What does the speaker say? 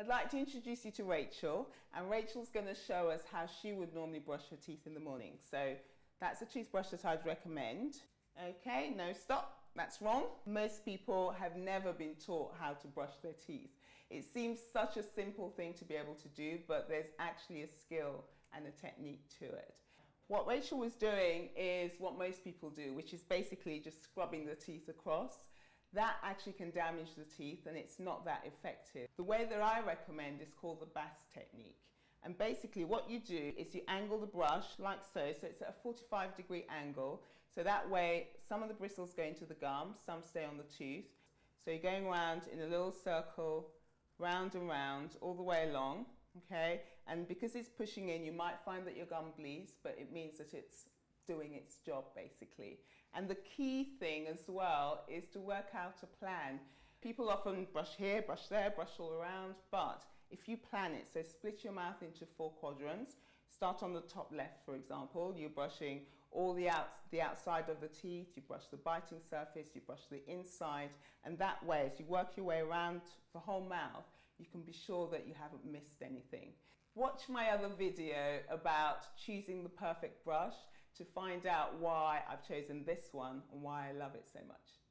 I'd like to introduce you to Rachel, and Rachel's going to show us how she would normally brush her teeth in the morning. So that's a toothbrush that I'd recommend. Okay, no stop, that's wrong. Most people have never been taught how to brush their teeth. It seems such a simple thing to be able to do, but there's actually a skill and a technique to it. What Rachel was doing is what most people do, which is basically just scrubbing the teeth across that actually can damage the teeth and it's not that effective. The way that I recommend is called the Bass technique. And basically what you do is you angle the brush like so, so it's at a 45 degree angle. So that way some of the bristles go into the gum, some stay on the tooth. So you're going around in a little circle, round and round, all the way along, okay? And because it's pushing in, you might find that your gum bleeds, but it means that it's doing its job basically. And the key thing as well is to work out a plan. People often brush here, brush there, brush all around, but if you plan it, so split your mouth into four quadrants, start on the top left, for example, you're brushing all the, out, the outside of the teeth, you brush the biting surface, you brush the inside, and that way, as you work your way around the whole mouth, you can be sure that you haven't missed anything. Watch my other video about choosing the perfect brush to find out why I've chosen this one and why I love it so much.